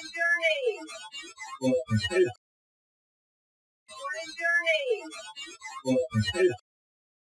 is your name? What is your name?